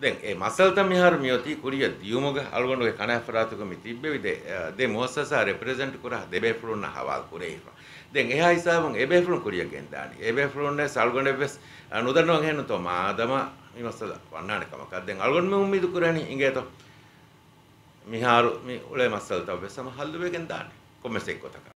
දැන් ඒ මසල්ත මිහාර මියොති කුරිය දියුමග අල්ගොන්ඩගේ කණෑෆරාතුක මි තිබ්බෙවිද දෙ මොස්සසා රෙප්‍රසෙන්ට් කරා දෙබේ ෆ්ලුන්න හවාල් කුරේවා දැන් එහා හිසාබන් එබේ ෆ්ලුන් කුරිය ගෙන්දානි එබේ ෆ්ලුන්නේ සල්ගොන්ඩ වෙස් නුදන්නවා හෙන්න තෝ මාදම මිමස්සල වන්නාන කමක් දැන් අල්ගොන් මෙ උම්මීදු කරණි ඉංගේතෝ මිහාරු මි උලේ මස්සල් තව වෙසම හල්ලුවෙගෙන් දානි. කොමෙසෙක් කොතක?